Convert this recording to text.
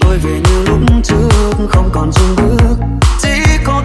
tôi về như lúc trước không còn chung bước. Chỉ có